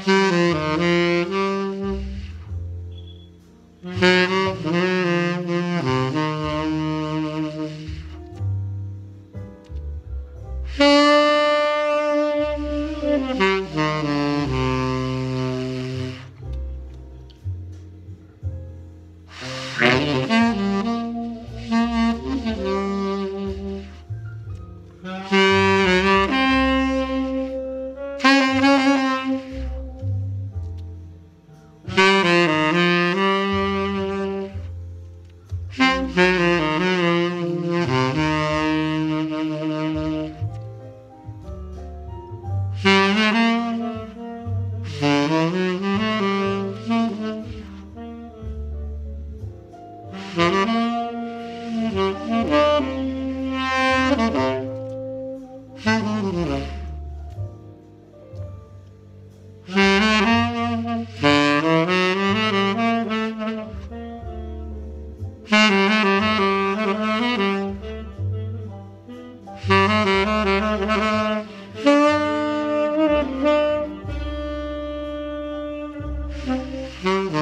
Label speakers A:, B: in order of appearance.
A: Mm-hmm. Mm-hmm. Mm-hmm. Mm-hmm.